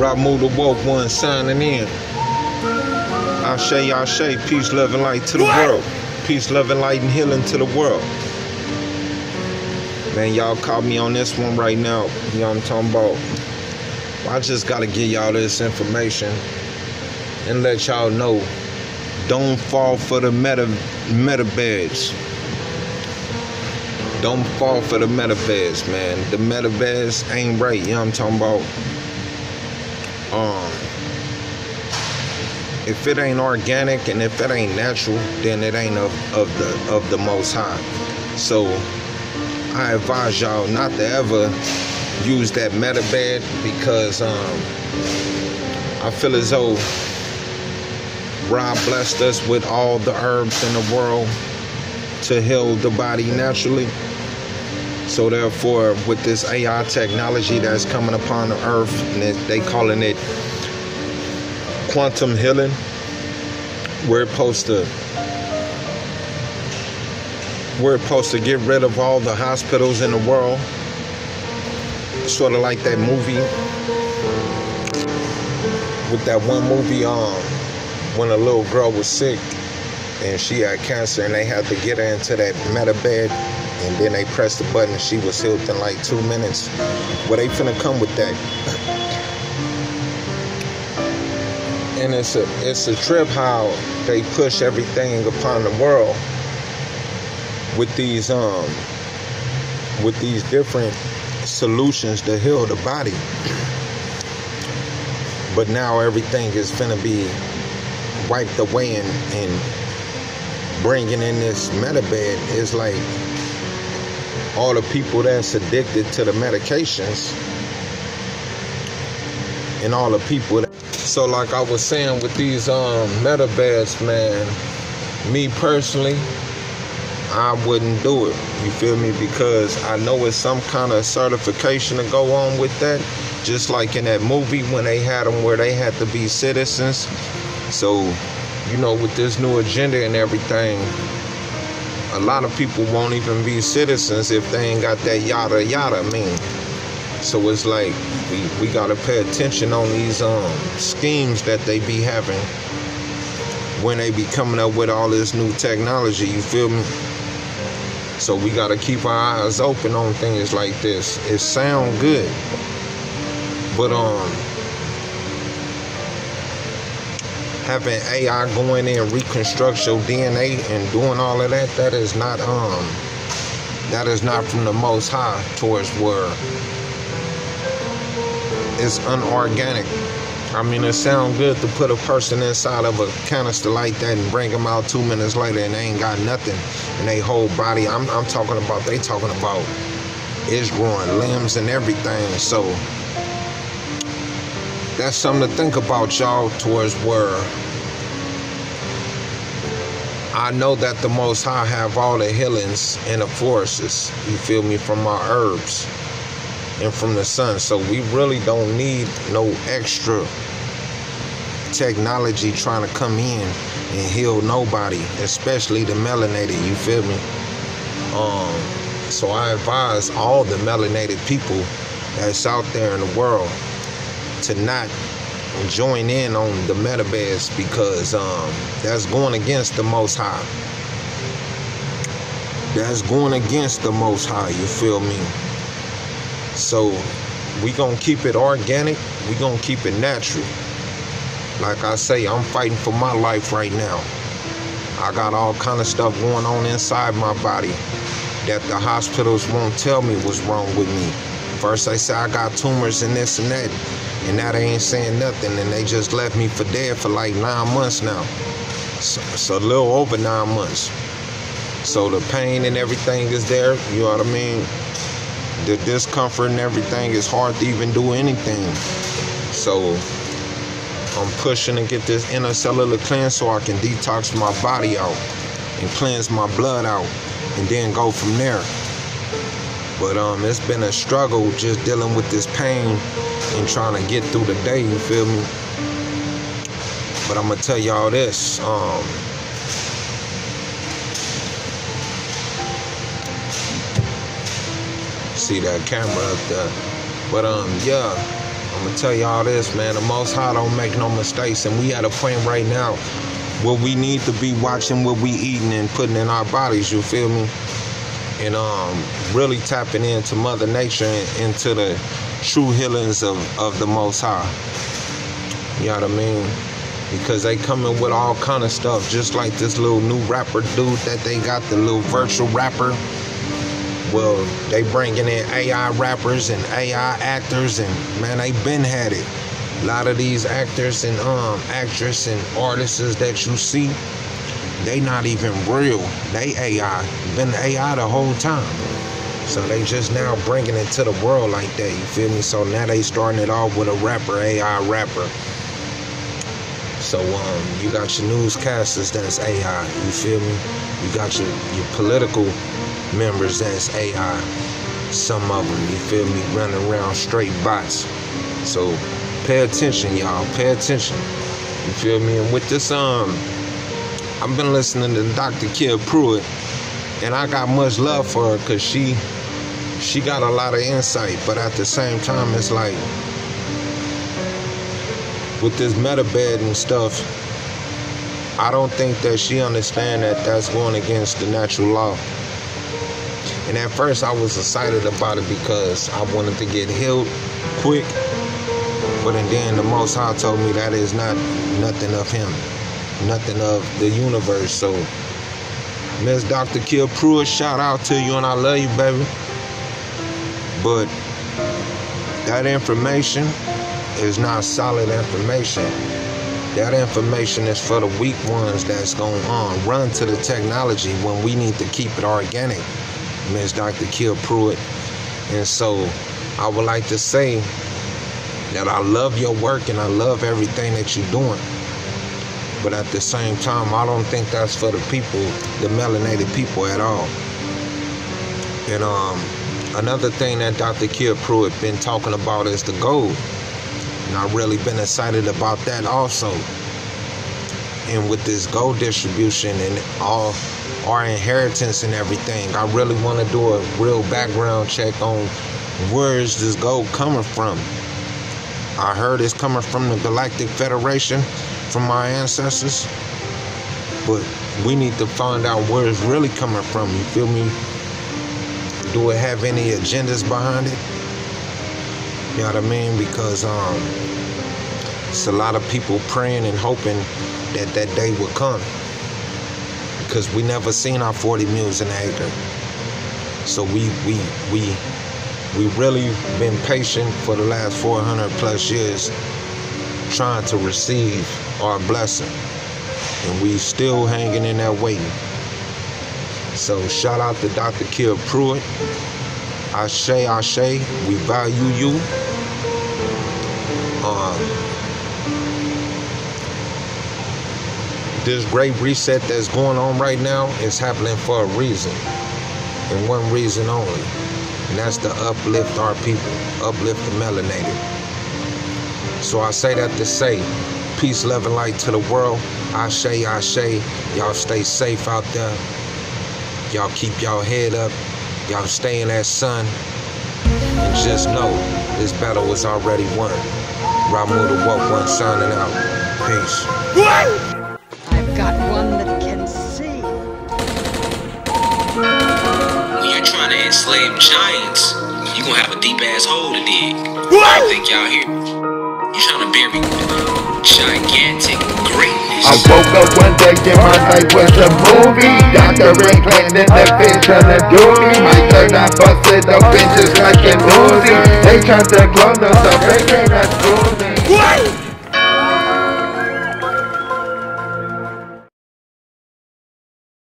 Ramu the woke one signing in. Ashe, Ashe, peace, love, and light to the world. Peace, love, and light and healing to the world. Man, y'all caught me on this one right now. You know what I'm talking about? I just gotta give y'all this information and let y'all know. Don't fall for the meta meta bed. Don't fall for the meta bed, man. The meta bed ain't right. You know what I'm talking about? Um if it ain't organic and if it ain't natural, then it ain't of, of the of the most high. So I advise y'all not to ever use that meta bed because um, I feel as though Rob blessed us with all the herbs in the world to heal the body naturally. So therefore, with this AI technology that's coming upon the earth, and they calling it quantum healing, we're supposed to we're supposed to get rid of all the hospitals in the world. Sort of like that movie with that one movie um when a little girl was sick and she had cancer and they had to get her into that meta bed and then they pressed the button and she was healed in like two minutes. Well they finna come with that. and it's a it's a trip how they push everything upon the world with these um with these different solutions to heal the body. But now everything is gonna be wiped away and, and bringing in this meta bed is like all the people that's addicted to the medications and all the people that, so like I was saying with these um metabeds man me personally I wouldn't do it. You feel me? Because I know it's some kind of certification to go on with that. Just like in that movie when they had them where they had to be citizens. So, you know, with this new agenda and everything, a lot of people won't even be citizens if they ain't got that yada yada mean. So it's like we, we gotta pay attention on these um schemes that they be having when they be coming up with all this new technology, you feel me? So we gotta keep our eyes open on things like this. It sound good, but um, having AI going in and reconstruct your DNA and doing all of that, that is not um, that is not from the Most High towards where it's unorganic. I mean, it sounds good to put a person inside of a canister like that and bring them out two minutes later and they ain't got nothing And they whole body. I'm, I'm talking about, they talking about it's growing limbs and everything. So that's something to think about, y'all, towards where I know that the Most High have all the healings and the forests, you feel me, from our herbs and from the sun. So we really don't need no extra technology trying to come in and heal nobody, especially the melanated, you feel me? Um, so I advise all the melanated people that's out there in the world to not join in on the metabeds because um, that's going against the most high. That's going against the most high, you feel me? So we gonna keep it organic. We gonna keep it natural. Like I say, I'm fighting for my life right now. I got all kind of stuff going on inside my body that the hospitals won't tell me what's wrong with me. First they say I got tumors and this and that, and now they ain't saying nothing, and they just left me for dead for like nine months now. So, so a little over nine months. So the pain and everything is there, you know what I mean? the discomfort and everything is hard to even do anything. So I'm pushing to get this intercellular cleanse so I can detox my body out and cleanse my blood out and then go from there. But um it's been a struggle just dealing with this pain and trying to get through the day, you feel me? But I'm gonna tell y'all this, um see that camera up there. But um, yeah, I'm gonna tell y'all this, man. The Most High don't make no mistakes, and we at a point right now where we need to be watching what we eating and putting in our bodies. You feel me? And um, really tapping into Mother Nature and into the true healings of, of the Most High. You know what I mean? Because they coming with all kind of stuff, just like this little new rapper dude that they got, the little virtual rapper. Well, they bringing in AI rappers and AI actors, and man, they been had it. A lot of these actors and um actresses and artists that you see, they not even real. They AI. Been AI the whole time. So they just now bringing it to the world like that. You feel me? So now they starting it off with a rapper, AI rapper. So um, you got your newscasters that's AI. You feel me? You got your your political members that's AI. Some of them, you feel me, running around straight bots. So pay attention, y'all. Pay attention. You feel me? And with this, um, I've been listening to Dr. Kia Pruitt, and I got much love for her because she she got a lot of insight. But at the same time, it's like with this meta bed and stuff, I don't think that she understand that that's going against the natural law. And at first, I was excited about it because I wanted to get healed quick. But then the Most High told me that is not nothing of Him, nothing of the universe. So, Miss Dr. Kia Pruitt, shout out to you and I love you, baby. But that information is not solid information. That information is for the weak ones that's going on. Run to the technology when we need to keep it organic. Miss Dr. Kia Pruitt. And so I would like to say that I love your work and I love everything that you're doing. But at the same time, I don't think that's for the people, the melanated people at all. And um, another thing that Dr. Kia Pruitt been talking about is the gold. And I've really been excited about that also. And with this gold distribution and all our inheritance and everything. I really want to do a real background check on where is this gold coming from. I heard it's coming from the Galactic Federation, from my ancestors, but we need to find out where it's really coming from. You feel me? Do it have any agendas behind it? You know what I mean? Because um, it's a lot of people praying and hoping that that day will come because we never seen our 40 mules an acre. So we we we we really been patient for the last 400 plus years trying to receive our blessing. And we still hanging in there waiting. So shout out to Dr. Kia Pruitt. Ashe, Ashe, we value you. Um, this great reset that's going on right now is happening for a reason, and one reason only, and that's to uplift our people, uplift the melanated. So I say that to say, peace, love, and light to the world. Ashe, Ashe. Y'all stay safe out there. Y'all keep y'all head up. Y'all stay in that sun. And just know, this battle was already won. Ramu the Woke One signing out. Peace I've got one that can see. When you're trying to enslave giants, you're gonna have a deep ass hole to dig. What? I think y'all hear. You're trying to bury gigantic greatness. I woke up one day and my life was a movie. Dr. Ray planted the fish on the doobie. My turn I busted up in just like a Uzi. They tried to clone us, so they cannot fool me. What?